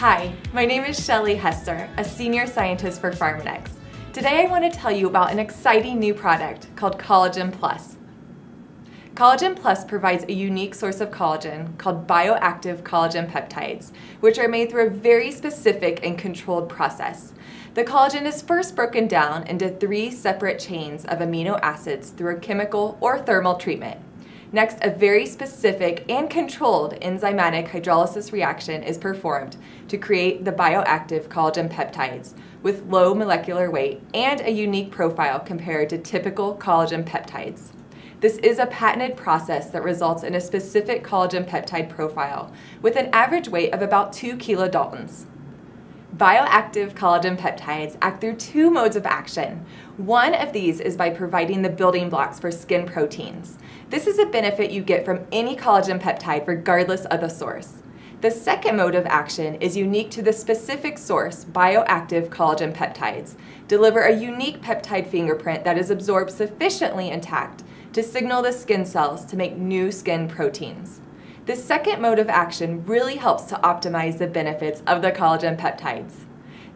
Hi, my name is Shelly Hester, a senior scientist for Pharmanex. Today I want to tell you about an exciting new product called Collagen Plus. Collagen Plus provides a unique source of collagen called bioactive collagen peptides, which are made through a very specific and controlled process. The collagen is first broken down into three separate chains of amino acids through a chemical or thermal treatment. Next, a very specific and controlled enzymatic hydrolysis reaction is performed to create the bioactive collagen peptides with low molecular weight and a unique profile compared to typical collagen peptides. This is a patented process that results in a specific collagen peptide profile with an average weight of about 2 kilodaltons. Bioactive collagen peptides act through two modes of action. One of these is by providing the building blocks for skin proteins. This is a benefit you get from any collagen peptide regardless of the source. The second mode of action is unique to the specific source, bioactive collagen peptides, deliver a unique peptide fingerprint that is absorbed sufficiently intact to signal the skin cells to make new skin proteins. This second mode of action really helps to optimize the benefits of the collagen peptides.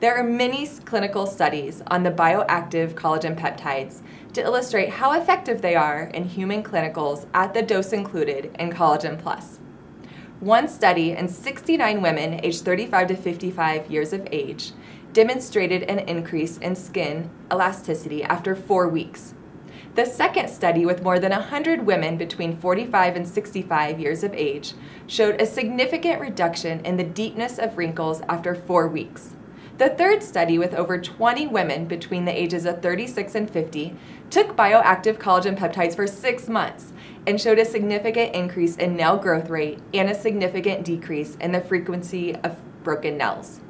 There are many clinical studies on the bioactive collagen peptides to illustrate how effective they are in human clinicals at the dose included in Collagen Plus. One study in 69 women aged 35 to 55 years of age demonstrated an increase in skin elasticity after four weeks. The second study with more than 100 women between 45 and 65 years of age showed a significant reduction in the deepness of wrinkles after four weeks. The third study with over 20 women between the ages of 36 and 50 took bioactive collagen peptides for six months and showed a significant increase in nail growth rate and a significant decrease in the frequency of broken nails.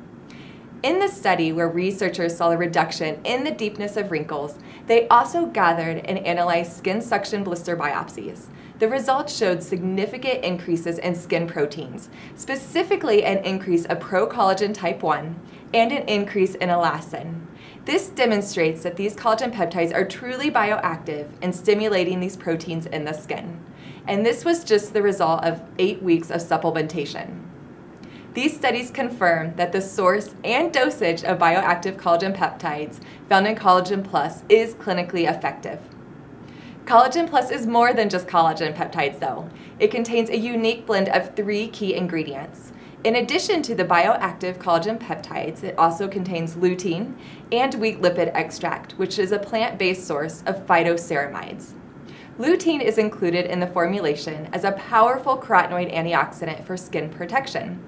In the study where researchers saw a reduction in the deepness of wrinkles, they also gathered and analyzed skin suction blister biopsies. The results showed significant increases in skin proteins, specifically an increase of procollagen type 1 and an increase in elastin. This demonstrates that these collagen peptides are truly bioactive in stimulating these proteins in the skin. And this was just the result of eight weeks of supplementation. These studies confirm that the source and dosage of bioactive collagen peptides found in Collagen Plus is clinically effective. Collagen Plus is more than just collagen peptides though. It contains a unique blend of three key ingredients. In addition to the bioactive collagen peptides, it also contains lutein and wheat lipid extract, which is a plant-based source of phytoceramides. Lutein is included in the formulation as a powerful carotenoid antioxidant for skin protection.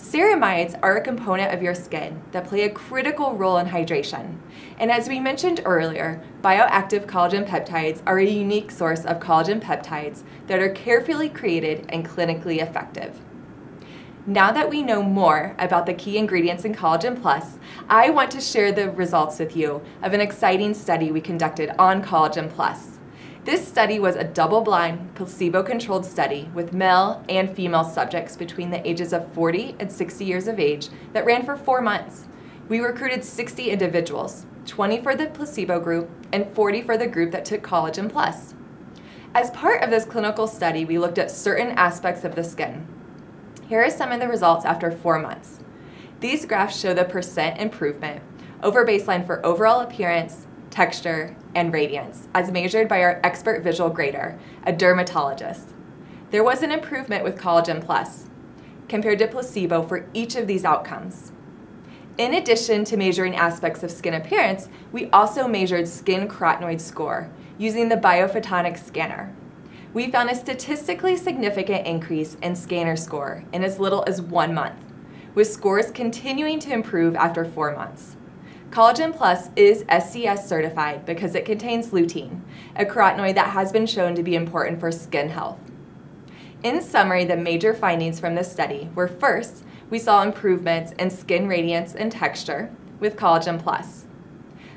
Ceramides are a component of your skin that play a critical role in hydration. And as we mentioned earlier, bioactive collagen peptides are a unique source of collagen peptides that are carefully created and clinically effective. Now that we know more about the key ingredients in Collagen Plus, I want to share the results with you of an exciting study we conducted on Collagen Plus. This study was a double-blind, placebo-controlled study with male and female subjects between the ages of 40 and 60 years of age that ran for four months. We recruited 60 individuals, 20 for the placebo group and 40 for the group that took Collagen Plus. As part of this clinical study, we looked at certain aspects of the skin. Here are some of the results after four months. These graphs show the percent improvement over baseline for overall appearance, texture, and radiance, as measured by our expert visual grader, a dermatologist. There was an improvement with Collagen Plus compared to placebo for each of these outcomes. In addition to measuring aspects of skin appearance, we also measured skin carotenoid score using the biophotonic scanner. We found a statistically significant increase in scanner score in as little as one month, with scores continuing to improve after four months. Collagen Plus is SCS certified because it contains lutein, a carotenoid that has been shown to be important for skin health. In summary, the major findings from this study were first, we saw improvements in skin radiance and texture with Collagen Plus.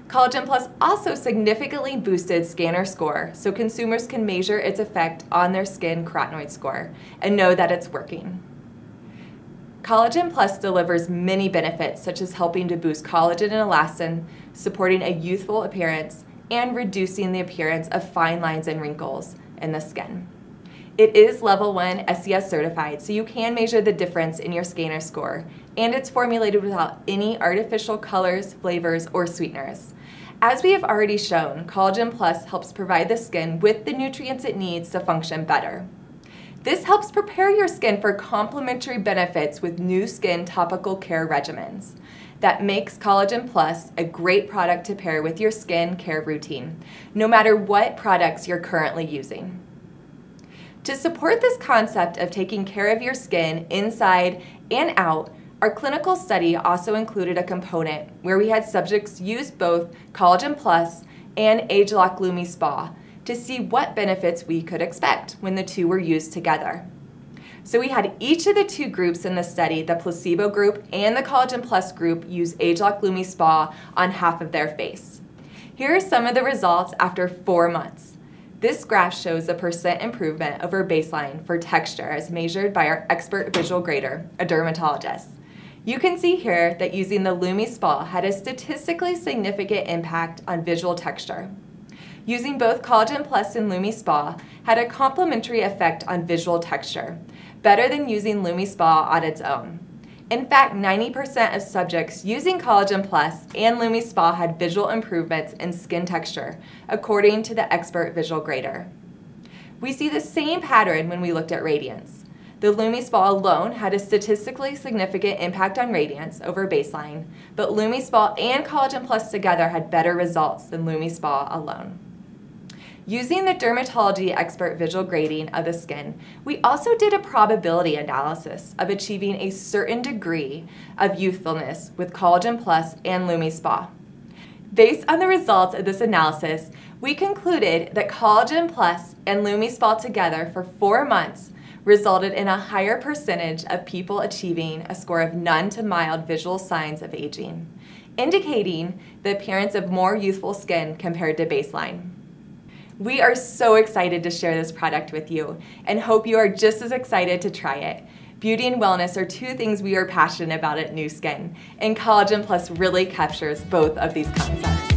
Collagen Plus also significantly boosted scanner score so consumers can measure its effect on their skin carotenoid score and know that it's working. Collagen Plus delivers many benefits such as helping to boost collagen and elastin, supporting a youthful appearance, and reducing the appearance of fine lines and wrinkles in the skin. It is level 1 SCS certified, so you can measure the difference in your scanner score, and it's formulated without any artificial colors, flavors, or sweeteners. As we have already shown, Collagen Plus helps provide the skin with the nutrients it needs to function better. This helps prepare your skin for complementary benefits with Nu Skin topical care regimens. That makes Collagen Plus a great product to pair with your skin care routine, no matter what products you're currently using. To support this concept of taking care of your skin inside and out, our clinical study also included a component where we had subjects use both Collagen Plus and ageLOC Lumi Spa to see what benefits we could expect when the two were used together. So we had each of the two groups in the study, the placebo group and the Collagen Plus group, use ageLOC Lumi Spa on half of their face. Here are some of the results after four months. This graph shows the percent improvement over baseline for texture as measured by our expert visual grader, a dermatologist. You can see here that using the Lumi Spa had a statistically significant impact on visual texture. Using both Collagen Plus and Lumi Spa had a complementary effect on visual texture, better than using Lumi Spa on its own. In fact, 90% of subjects using Collagen Plus and Lumi Spa had visual improvements in skin texture, according to the expert visual grader. We see the same pattern when we looked at radiance. The Lumi Spa alone had a statistically significant impact on radiance over baseline, but Lumi Spa and Collagen Plus together had better results than Lumi Spa alone. Using the dermatology expert visual grading of the skin, we also did a probability analysis of achieving a certain degree of youthfulness with Collagen Plus and Lumi Spa. Based on the results of this analysis, we concluded that Collagen Plus and Lumi Spa together for four months resulted in a higher percentage of people achieving a score of none to mild visual signs of aging, indicating the appearance of more youthful skin compared to baseline. We are so excited to share this product with you and hope you are just as excited to try it. Beauty and wellness are two things we are passionate about at Nu Skin, and Collagen Plus really captures both of these concepts.